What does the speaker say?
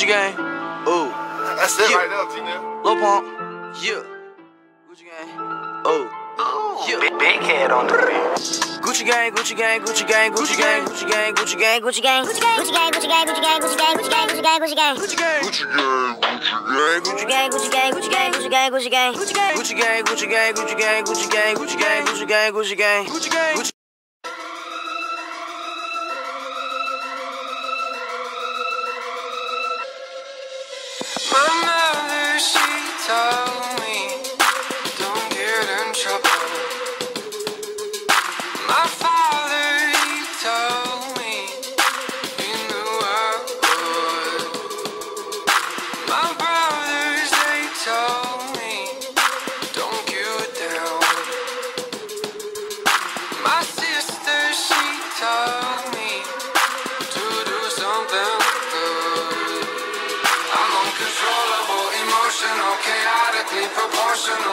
Gucci gang. Oh. That's it Yeah. right there, T-Nell. Lil Pump. Yeah. Gucci gang. Oh. Yeah. Big, big head on the beat. Gucci gang, Gucci gang, Gucci gang, Gucci gang, Gucci gang, Gucci gang, Gucci gang, Gucci gang, Gucci gang, Gucci gang, Gucci gang, Gucci gang, Gucci gang, Gucci gang, Gucci gang. Gucci gang. Gucci gang, Gucci gang, Gucci gang, Gucci gang, Gucci gang, Gucci gang, Gucci gang, Gucci gang. Gucci gang, Gucci gang, Gucci gang, Gucci gang, Gucci gang, Gucci gang, Gucci gang, Gucci gang, Gucci My mother, she told me, don't get in trouble. My father, he told me, he knew I would. My brothers, they told me, don't give it down. My sister, she told me to do something proportional.